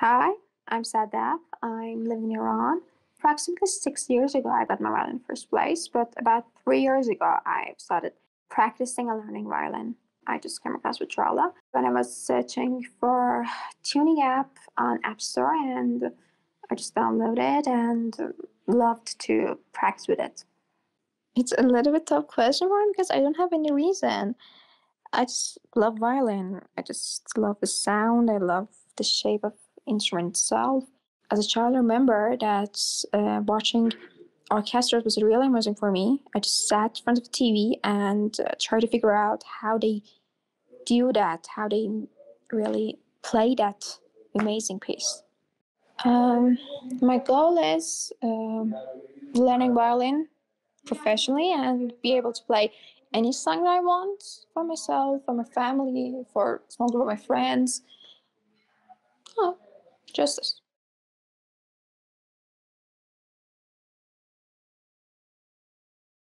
Hi, I'm Sadaf. I'm living in Iran. Approximately six years ago, I got my violin in first place, but about three years ago, I started practicing and learning violin. I just came across with Trala when I was searching for tuning app on App Store, and I just downloaded and loved to practice with it. It's a little bit tough question for me because I don't have any reason. I just love violin. I just love the sound. I love the shape of instrument itself. As a child, I remember that uh, watching orchestras was really amazing for me. I just sat in front of the TV and uh, tried to figure out how they do that, how they really play that amazing piece. Um, my goal is um, learning violin professionally and be able to play any song that I want for myself, for my family, for small group of my friends. Just this.